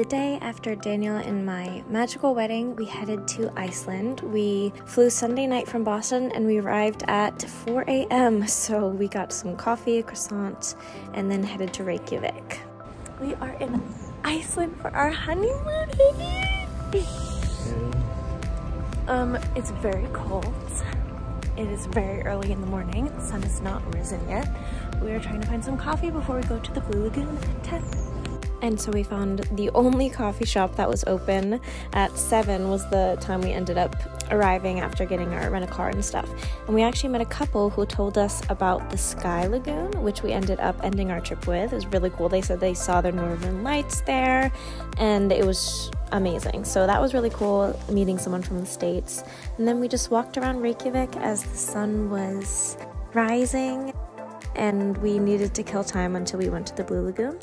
The day after Daniel and my magical wedding, we headed to Iceland. We flew Sunday night from Boston and we arrived at 4 a.m. So we got some coffee, croissant, and then headed to Reykjavik. We are in Iceland for our honeymoon. um, it's very cold. It is very early in the morning. The sun has not risen yet. We are trying to find some coffee before we go to the Blue Lagoon 10. And so we found the only coffee shop that was open at 7 was the time we ended up arriving after getting our rent a car and stuff. And we actually met a couple who told us about the Sky Lagoon, which we ended up ending our trip with. It was really cool. They said they saw the northern lights there and it was amazing. So that was really cool meeting someone from the States. And then we just walked around Reykjavik as the sun was rising and we needed to kill time until we went to the Blue Lagoon.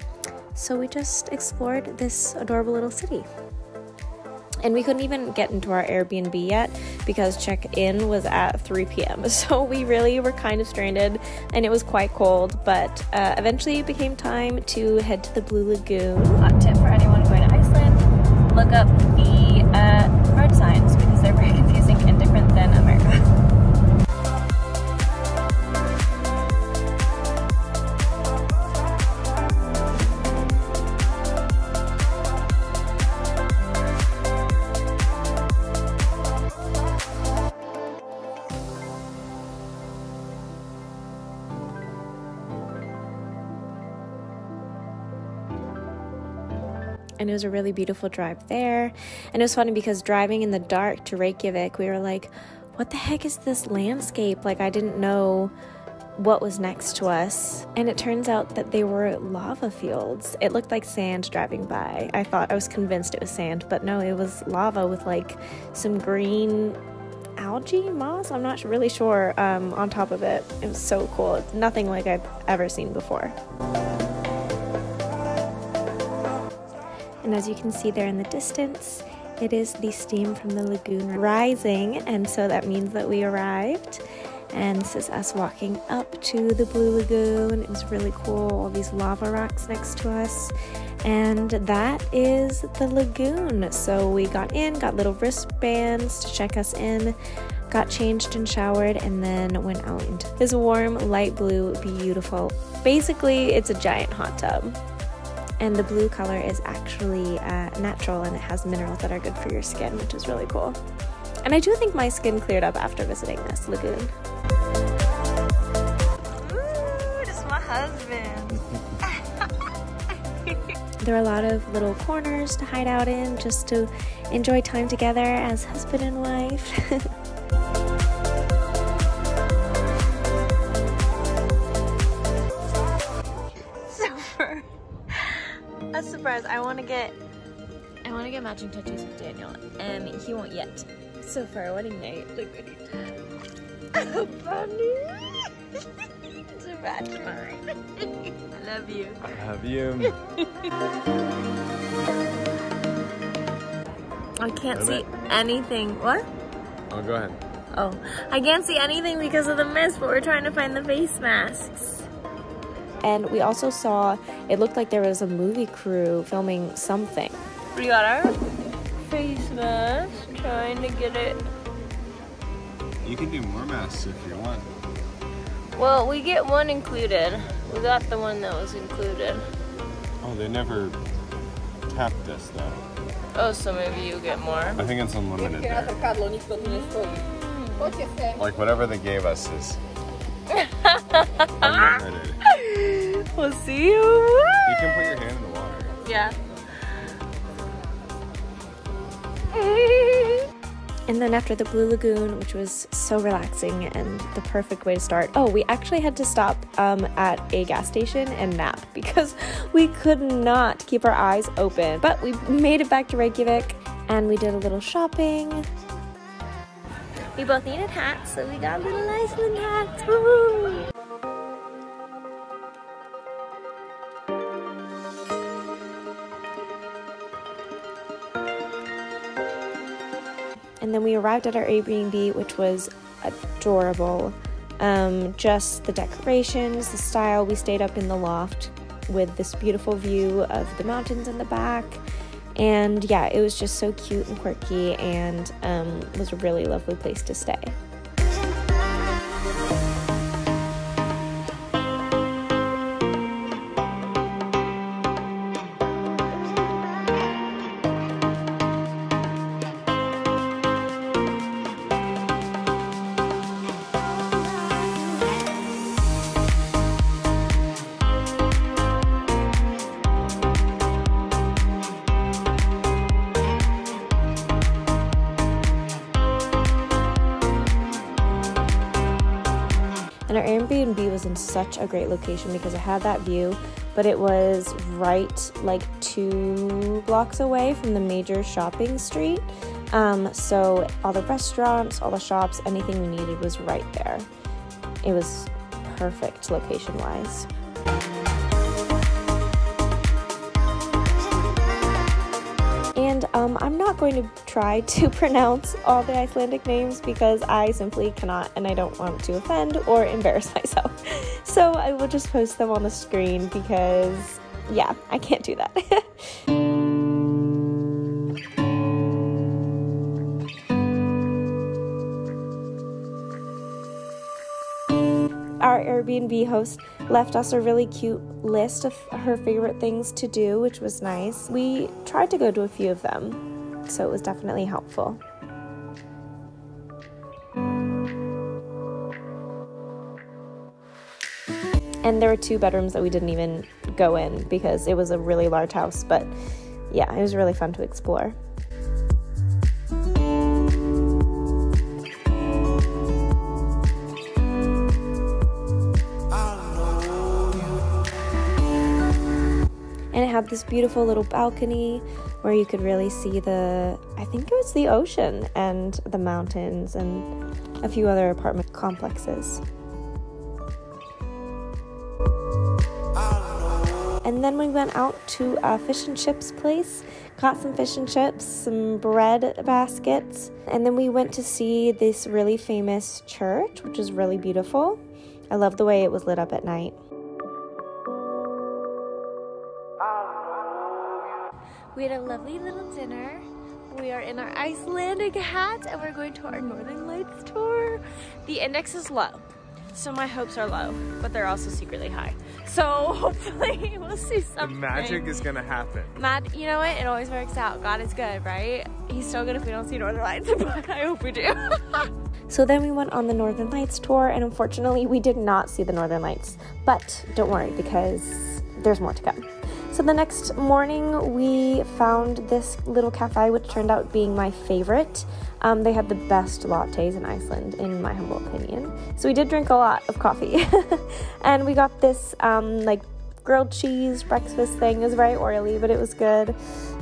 So we just explored this adorable little city. And we couldn't even get into our Airbnb yet because check in was at 3 p.m. So we really were kind of stranded and it was quite cold. But uh, eventually it became time to head to the Blue Lagoon. Hot tip for anyone going to Iceland look up the uh, was a really beautiful drive there. And it was funny because driving in the dark to Reykjavik, we were like, what the heck is this landscape? Like, I didn't know what was next to us. And it turns out that they were lava fields. It looked like sand driving by. I thought, I was convinced it was sand, but no, it was lava with like some green algae, moss, I'm not really sure, um, on top of it. It was so cool. It's nothing like I've ever seen before. And as you can see there in the distance, it is the steam from the lagoon rising, and so that means that we arrived. And this is us walking up to the Blue Lagoon. It was really cool, all these lava rocks next to us. And that is the lagoon. So we got in, got little wristbands to check us in, got changed and showered, and then went out into this warm, light blue, beautiful. Basically, it's a giant hot tub and the blue color is actually uh, natural and it has minerals that are good for your skin, which is really cool. And I do think my skin cleared up after visiting this lagoon. Ooh, is my husband. there are a lot of little corners to hide out in just to enjoy time together as husband and wife. matching tattoos with Daniel, and he won't yet. So for our wedding night, look what he did. Funny. to match mine. I love you. I love you. I can't see anything. What? Oh, go ahead. Oh, I can't see anything because of the mist, but we're trying to find the face masks. And we also saw, it looked like there was a movie crew filming something. We got our face mask, trying to get it. You can do more masks if you want. Well, we get one included. We got the one that was included. Oh, they never tapped us though. Oh, so maybe you get more? I think it's unlimited there. Mm-hmm. Like whatever they gave us is unlimited. We'll see you. You can put your hand in the water. Yeah. And then after the Blue Lagoon, which was so relaxing and the perfect way to start. Oh, we actually had to stop um, at a gas station and nap because we could not keep our eyes open. But we made it back to Reykjavik and we did a little shopping. We both needed hats, so we got little Iceland hats. Woo! Arrived at our Airbnb, which was adorable. Um, just the decorations, the style. We stayed up in the loft with this beautiful view of the mountains in the back. And yeah, it was just so cute and quirky and um, was a really lovely place to stay. Our Airbnb was in such a great location because it had that view, but it was right like two blocks away from the major shopping street. Um, so all the restaurants, all the shops, anything we needed was right there. It was perfect location wise. Um, I'm not going to try to pronounce all the Icelandic names because I simply cannot and I don't want to offend or embarrass myself. So I will just post them on the screen because, yeah, I can't do that. Our Airbnb host left us a really cute list of her favorite things to do, which was nice. We tried to go to a few of them, so it was definitely helpful. And there were two bedrooms that we didn't even go in because it was a really large house, but yeah, it was really fun to explore. Had this beautiful little balcony where you could really see the I think it was the ocean and the mountains and a few other apartment complexes. And then we went out to a fish and chips place, got some fish and chips, some bread baskets, and then we went to see this really famous church, which is really beautiful. I love the way it was lit up at night. We had a lovely little dinner. We are in our Icelandic hats and we're going to our Northern Lights tour. The index is low, so my hopes are low, but they're also secretly high. So hopefully we'll see something. The magic is gonna happen. Mad, you know what? It always works out. God is good, right? He's still good if we don't see Northern Lights, but I hope we do. so then we went on the Northern Lights tour, and unfortunately, we did not see the Northern Lights. But don't worry because there's more to come. So the next morning, we found this little cafe, which turned out being my favorite. Um, they had the best lattes in Iceland, in my humble opinion. So we did drink a lot of coffee, and we got this um, like grilled cheese breakfast thing. It was very oily, but it was good.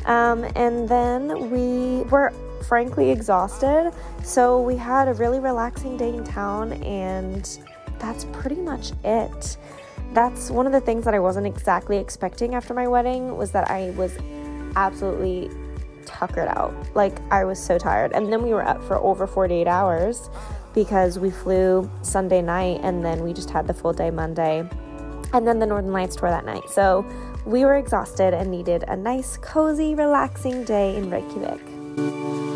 Um, and then we were frankly exhausted, so we had a really relaxing day in town, and that's pretty much it that's one of the things that I wasn't exactly expecting after my wedding was that I was absolutely tuckered out. Like I was so tired. And then we were up for over 48 hours because we flew Sunday night and then we just had the full day Monday and then the Northern Lights tour that night. So we were exhausted and needed a nice, cozy, relaxing day in Reykjavik.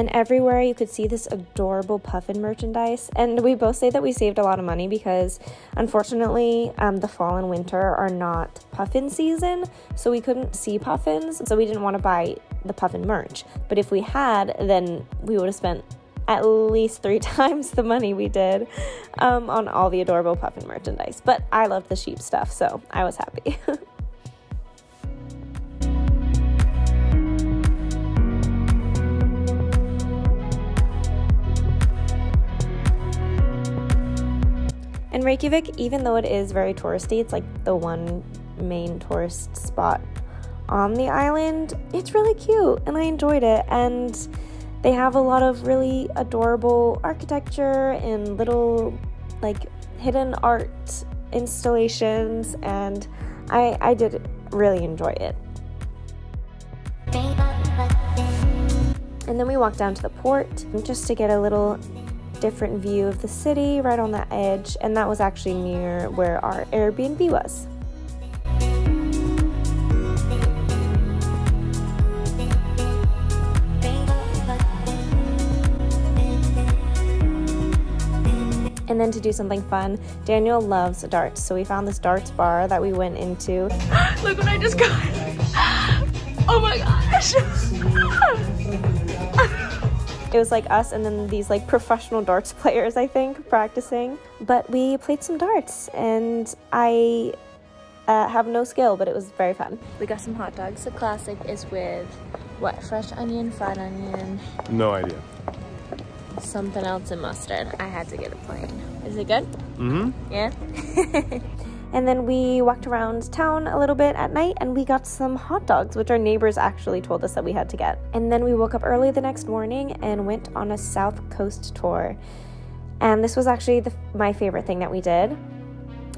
And everywhere you could see this adorable puffin merchandise. And we both say that we saved a lot of money because unfortunately um, the fall and winter are not puffin season. So we couldn't see puffins so we didn't want to buy the puffin merch. But if we had then we would have spent at least three times the money we did um, on all the adorable puffin merchandise. But i loved the sheep stuff so i was happy Reykjavik, even though it is very touristy, it's like the one main tourist spot on the island. It's really cute and I enjoyed it. And they have a lot of really adorable architecture and little like hidden art installations, and I, I did really enjoy it. And then we walked down to the port just to get a little different view of the city right on that edge, and that was actually near where our Airbnb was. And then to do something fun, Daniel loves darts, so we found this darts bar that we went into. Look what I just got! Oh my gosh! It was like us and then these like professional darts players, I think, practicing. But we played some darts and I uh, have no skill, but it was very fun. We got some hot dogs. The classic is with what? Fresh onion, fried onion, No idea. something else and mustard. I had to get it plain. Is it good? Mm-hmm. Yeah. and then we walked around town a little bit at night and we got some hot dogs, which our neighbors actually told us that we had to get. And then we woke up early the next morning and went on a South Coast tour. And this was actually the, my favorite thing that we did.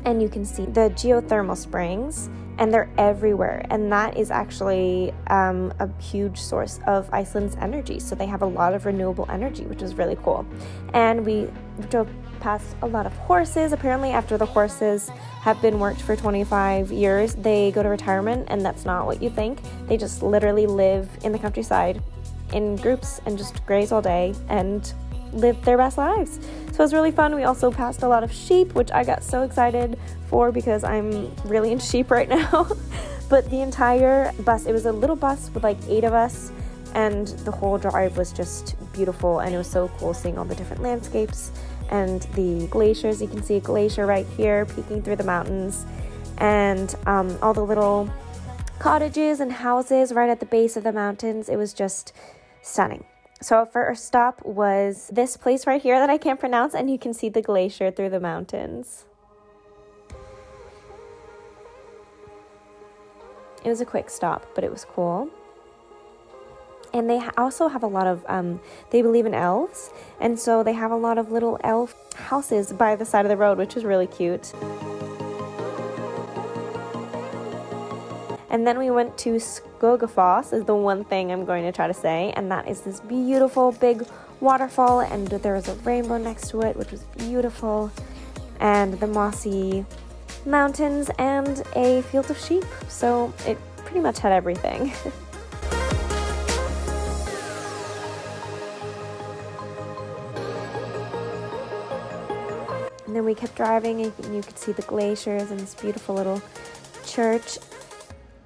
And you can see the geothermal springs, and they're everywhere. And that is actually um, a huge source of Iceland's energy. So they have a lot of renewable energy, which is really cool. And we drove past a lot of horses. Apparently, after the horses have been worked for 25 years, they go to retirement, and that's not what you think. They just literally live in the countryside in groups and just graze all day and live their best lives. So it was really fun. We also passed a lot of sheep, which I got so excited for because I'm really into sheep right now. but the entire bus, it was a little bus with like eight of us, and the whole drive was just beautiful and it was so cool seeing all the different landscapes and the glaciers. You can see a glacier right here peeking through the mountains, and um, all the little cottages and houses right at the base of the mountains. It was just stunning. So, our first stop was this place right here that I can't pronounce, and you can see the glacier through the mountains. It was a quick stop, but it was cool. And they also have a lot of, um, they believe in elves, and so they have a lot of little elf houses by the side of the road, which is really cute. And then we went to Skogafoss, is the one thing I'm going to try to say, and that is this beautiful big waterfall, and there was a rainbow next to it, which was beautiful, and the mossy mountains, and a field of sheep. So it pretty much had everything. and then we kept driving, and you could see the glaciers and this beautiful little church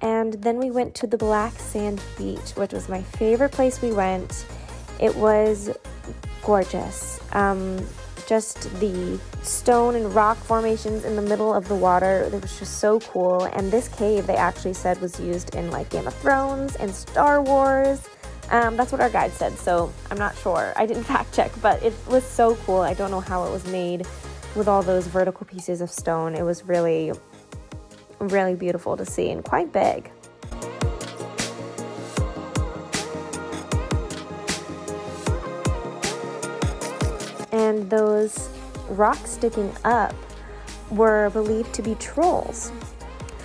and then we went to the Black Sand Beach, which was my favorite place we went. It was gorgeous. Um, just the stone and rock formations in the middle of the water. It was just so cool. And this cave, they actually said, was used in like Game of Thrones and Star Wars. Um, that's what our guide said, so I'm not sure. I didn't fact check, but it was so cool. I don't know how it was made with all those vertical pieces of stone. It was really really beautiful to see and quite big. And those rocks sticking up were believed to be trolls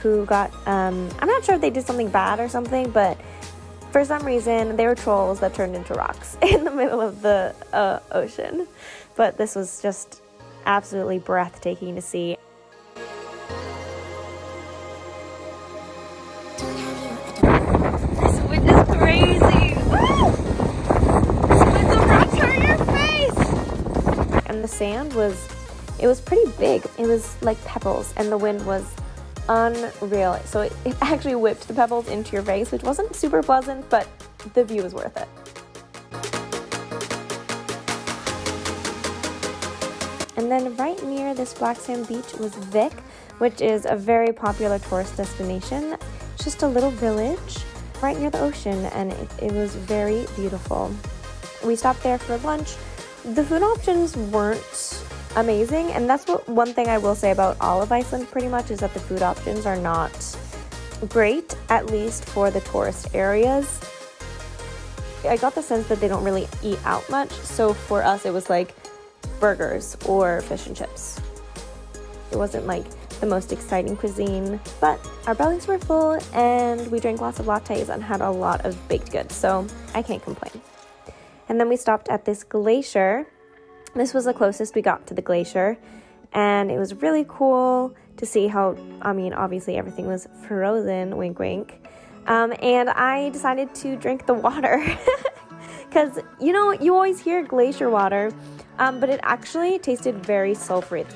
who got, um, I'm not sure if they did something bad or something, but for some reason they were trolls that turned into rocks in the middle of the uh, ocean. But this was just absolutely breathtaking to see. This wind is crazy! Woo! This wind's of rocks hurt your face! and the sand was it was pretty big it was like pebbles and the wind was unreal so it, it actually whipped the pebbles into your face which wasn't super pleasant but the view was worth it and then right near this black sand beach was Vik, which is a very popular tourist destination. It's just a little village right near the ocean, and it, it was very beautiful. We stopped there for lunch. The food options weren't amazing, and that's what one thing I will say about all of Iceland pretty much is that the food options are not great, at least for the tourist areas. I got the sense that they don't really eat out much, so for us it was like burgers or fish and chips. It wasn't like the most exciting cuisine, but our bellies were full and we drank lots of lattes and had a lot of baked goods, so I can't complain. And then we stopped at this glacier. This was the closest we got to the glacier, and it was really cool to see how, I mean, obviously everything was frozen, wink wink. Um, and I decided to drink the water because, you know, you always hear glacier water, um, but it actually tasted very sulfury.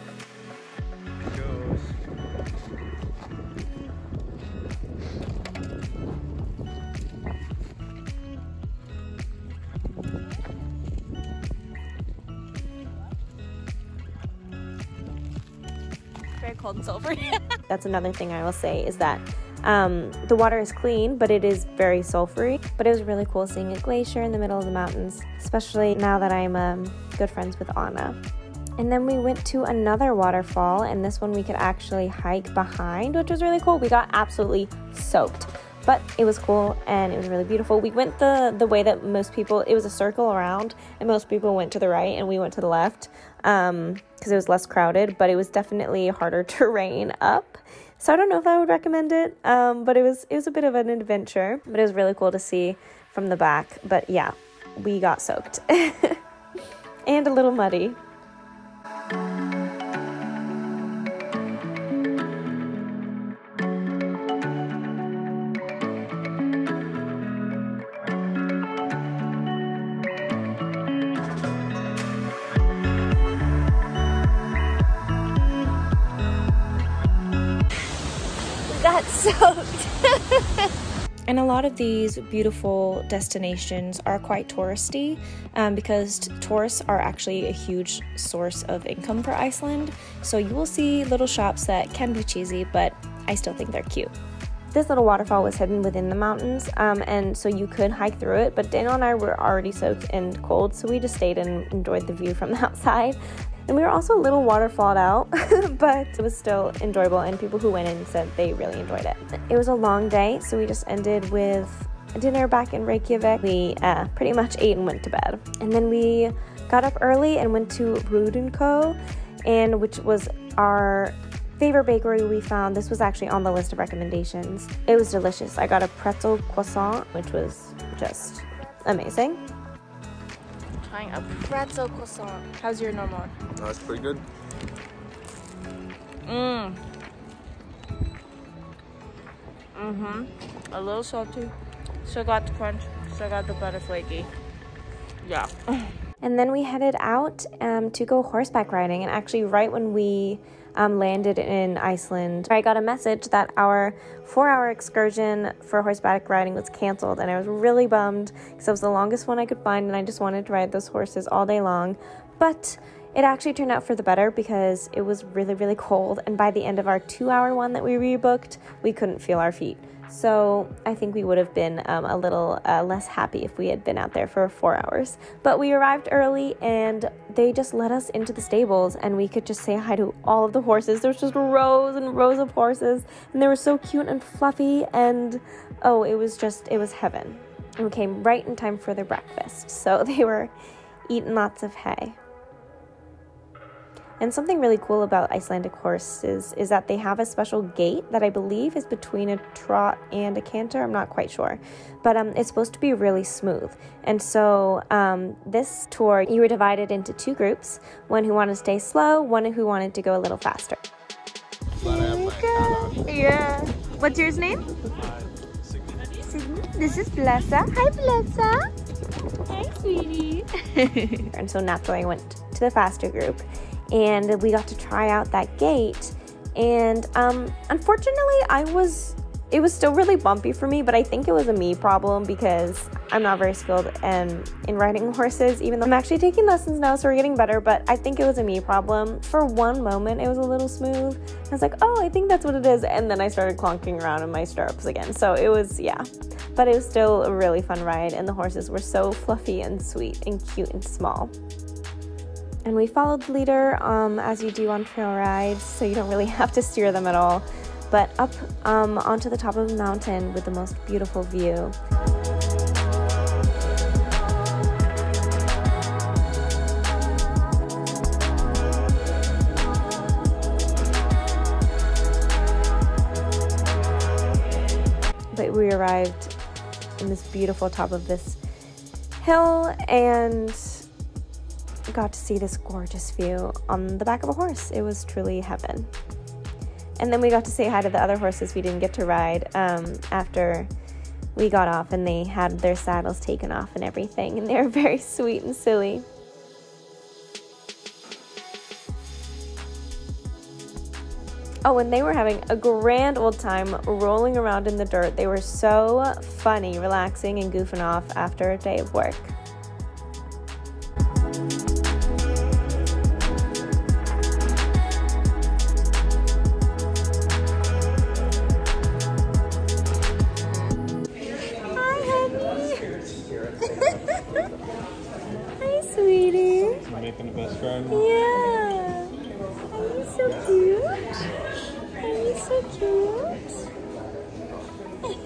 Very cold and sulfury. That's another thing I will say is that um, the water is clean, but it is very sulfury. But it was really cool seeing a glacier in the middle of the mountains, especially now that I'm um, good friends with Anna. And then we went to another waterfall, and this one we could actually hike behind, which was really cool. We got absolutely soaked, but it was cool and it was really beautiful. We went the the way that most people. It was a circle around, and most people went to the right, and we went to the left because um, it was less crowded. But it was definitely harder terrain up. So I don't know if I would recommend it, um, but it was it was a bit of an adventure. But it was really cool to see from the back. But yeah, we got soaked and a little muddy. got soaked. And a lot of these beautiful destinations are quite touristy um, because tourists are actually a huge source of income for Iceland. So you will see little shops that can be cheesy, but I still think they're cute. This little waterfall was hidden within the mountains, um, and so you could hike through it. But Daniel and I were already soaked and cold, so we just stayed and enjoyed the view from the outside. And we were also a little waterfalled out, but it was still enjoyable. And people who went in said they really enjoyed it. It was a long day, so we just ended with dinner back in Reykjavik. We uh, pretty much ate and went to bed. And then we got up early and went to Rudenko, and which was our favorite bakery we found. This was actually on the list of recommendations. It was delicious. I got a pretzel croissant, which was just amazing. Trying a pretzel croissant. How's your normal one? That's pretty good. Mmm. Mm-hmm. A little salty. Still got the crunch. Still got the butter flaky. Yeah. And then we headed out um, to go horseback riding. And actually, right when we um, landed in Iceland, I got a message that our four hour excursion for horseback riding was canceled. And I was really bummed because it was the longest one I could find. And I just wanted to ride those horses all day long. But it actually turned out for the better because it was really, really cold. And by the end of our two hour one that we rebooked, we couldn't feel our feet. So I think we would have been um, a little uh, less happy if we had been out there for four hours. But we arrived early and they just let us into the stables and we could just say hi to all of the horses. There was just rows and rows of horses and they were so cute and fluffy and oh, it was just, it was heaven. And we came right in time for their breakfast. So they were eating lots of hay. And something really cool about Icelandic horses is that they have a special gait that I believe is between a trot and a canter. I'm not quite sure. But um, it's supposed to be really smooth. And so um, this tour, you were divided into two groups one who wanted to stay slow, one who wanted to go a little faster. Yeah. What's yours name? This is Blessa. Hi, Blessa. Hi, sweetie. and so naturally, I went to the faster group and we got to try out that gait. And um, unfortunately, I was it was still really bumpy for me, but I think it was a me problem because I'm not very skilled in, in riding horses, even though I'm actually taking lessons now, so we're getting better. But I think it was a me problem. For one moment, it was a little smooth. I was like, oh, I think that's what it is. And then I started clonking around in my stirrups again. So it was, yeah. But it was still a really fun ride, and the horses were so fluffy and sweet and cute and small. And we followed the leader um, as you do on trail rides, so you don't really have to steer them at all, but up um, onto the top of a mountain with the most beautiful view. But we arrived in this beautiful top of this hill and got to see this gorgeous view on the back of a horse. It was truly heaven. And then we got to say hi to the other horses we didn't get to ride um, after we got off and they had their saddles taken off and everything. And they were very sweet and silly. Oh, and they were having a grand old time rolling around in the dirt. They were so funny, relaxing, and goofing off after a day of work.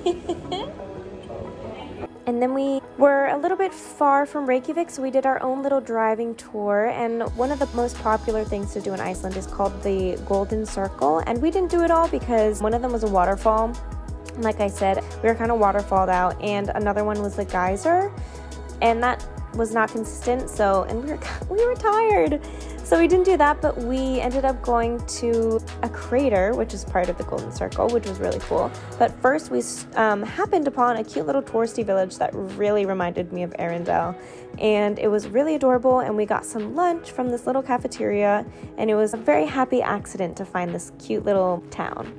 and then we were a little bit far from Reykjavik, so we did our own little driving tour. And one of the most popular things to do in Iceland is called the Golden Circle. And we didn't do it all because one of them was a waterfall. Like I said, we were kind of waterfalled out, and another one was the geyser, and that was not consistent. So, and we were we were tired, so we didn't do that. But we ended up going to a crater, which is part of the Golden Circle, which was really cool. But first, we um, happened upon a cute little touristy village that really reminded me of Arendelle, and it was really adorable. And we got some lunch from this little cafeteria, and it was a very happy accident to find this cute little town.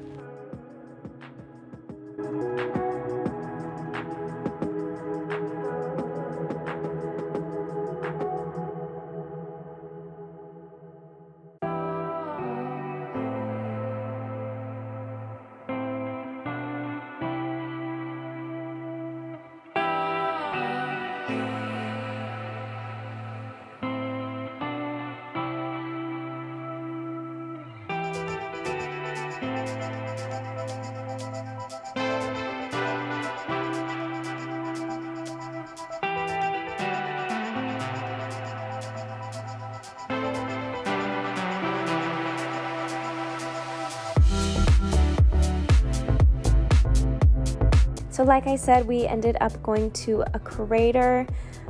So, like I said, we ended up going to a crater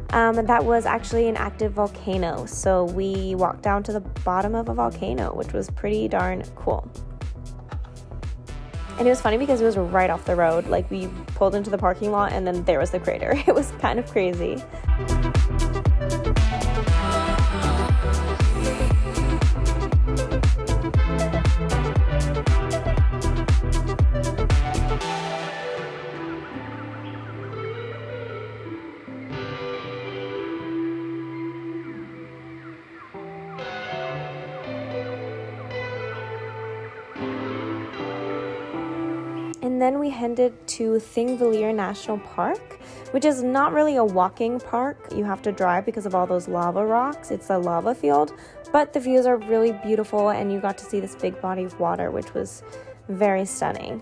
um, that was actually an active volcano. So, we walked down to the bottom of a volcano, which was pretty darn cool. And it was funny because it was right off the road. Like, we pulled into the parking lot and then there was the crater. It was kind of crazy. Headed to Thingvellir National Park, which is not really a walking park. You have to drive because of all those lava rocks. It's a lava field, but the views are really beautiful, and you got to see this big body of water, which was very stunning.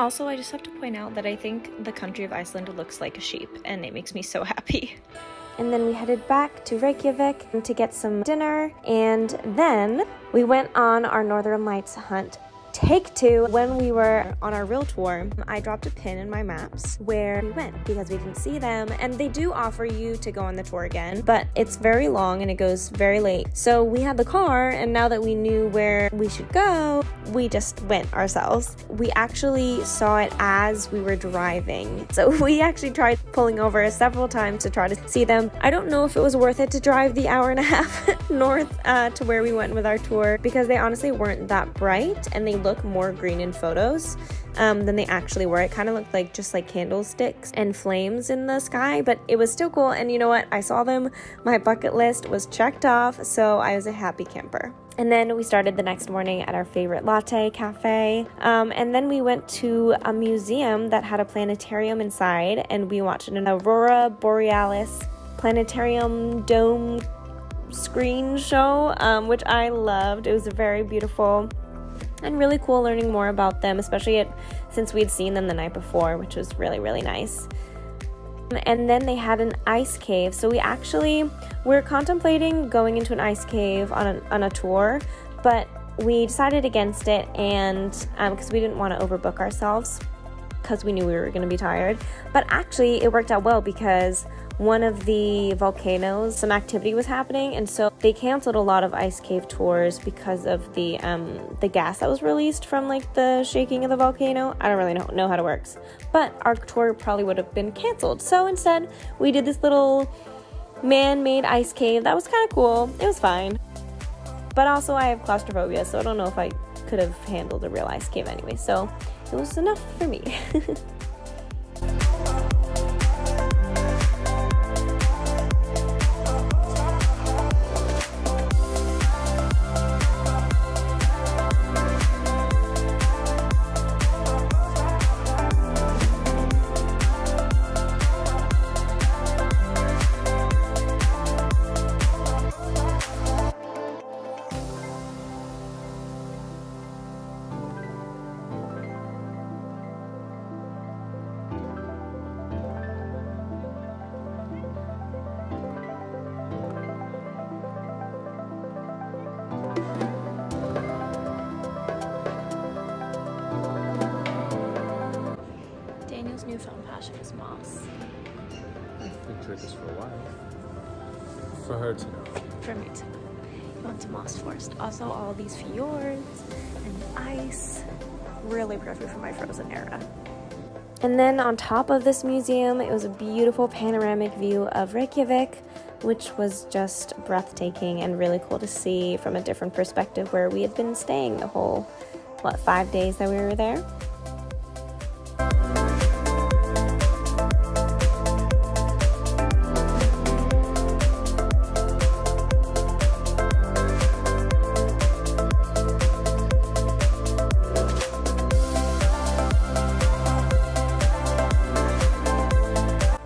Also, I just have to point out that I think the country of Iceland looks like a sheep, and it makes me so happy. And then we headed back to Reykjavik to get some dinner, and then we went on our Northern Lights hunt. Take two. When we were on our real tour, I dropped a pin in my maps where we went because we didn't see them. And they do offer you to go on the tour again, but it's very long and it goes very late. So we had the car, and now that we knew where we should go, we just went ourselves. We actually saw it as we were driving. So we actually tried pulling over several times to try to see them. I don't know if it was worth it to drive the hour and a half north uh, to where we went with our tour because they honestly weren't that bright and they look more green in photos um, than they actually were. It kind of looked like just like candlesticks and flames in the sky, but it was still cool. And you know what? I saw them. My bucket list was checked off, so I was a happy camper. And then we started the next morning at our favorite latte cafe. Um, and then we went to a museum that had a planetarium inside, and we watched an aurora borealis planetarium dome screen show, um, which I loved. It was a very beautiful and really cool learning more about them, especially it, since we'd seen them the night before, which was really, really nice. And then they had an ice cave. So we actually were contemplating going into an ice cave on a, on a tour, but we decided against it and because um, we didn't want to overbook ourselves because we knew we were going to be tired. But actually, it worked out well because one of the volcanoes, some activity was happening, and so they canceled a lot of ice cave tours because of the um, the gas that was released from like the shaking of the volcano. I don't really know, know how it works, but our tour probably would have been canceled. So instead, we did this little man-made ice cave. That was kind of cool. It was fine, but also I have claustrophobia, so I don't know if I could have handled a real ice cave anyway. So it was enough for me. newfound passion is moss. I've been doing this for a while. For her to know. For me to know. We went to Moss Forest. Also, all these fjords and ice. Really perfect for my frozen era. And then on top of this museum, it was a beautiful panoramic view of Reykjavik, which was just breathtaking and really cool to see from a different perspective where we had been staying the whole, what, five days that we were there.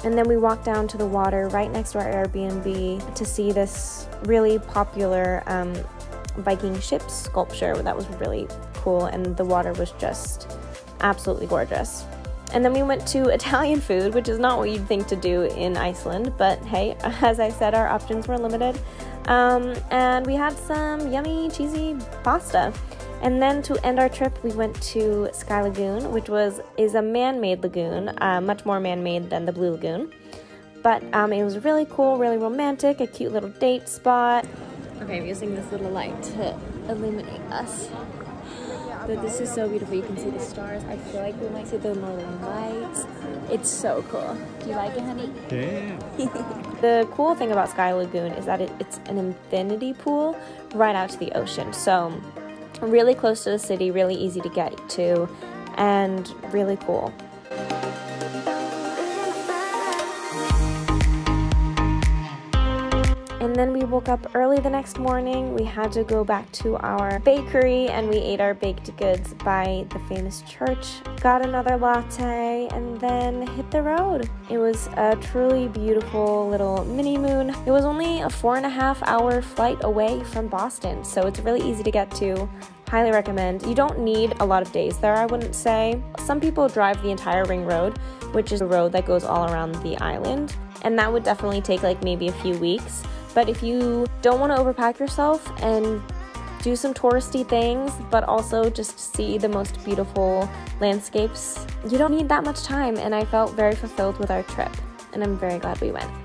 And then we walked down to the water right next to our Airbnb to see this really popular um, Viking ship sculpture that was really cool, and the water was just absolutely gorgeous. And then we went to Italian food, which is not what you'd think to do in Iceland, but hey, as I said, our options were limited. Um, and we had some yummy, cheesy pasta. And then to end our trip, we went to Sky Lagoon, which was is a man-made lagoon, uh, much more man-made than the Blue Lagoon. But um, it was really cool, really romantic, a cute little date spot. Okay, I'm using this little light to illuminate us. But this is so beautiful. You can see the stars. I feel like we might see the northern lights. It's so cool. Do you like it, honey? Yeah. the cool thing about Sky Lagoon is that it, it's an infinity pool right out to the ocean. So really close to the city, really easy to get to, and really cool. And then we woke up early the next morning. We had to go back to our bakery and we ate our baked goods by the famous church, got another latte, and then hit the road. It was a truly beautiful little mini moon. It was only a four and a half hour flight away from Boston, so it's really easy to get to highly recommend. You don't need a lot of days there, I wouldn't say. Some people drive the entire ring road, which is a road that goes all around the island, and that would definitely take like maybe a few weeks. But if you don't want to overpack yourself and do some touristy things, but also just see the most beautiful landscapes, you don't need that much time. And I felt very fulfilled with our trip, and I'm very glad we went.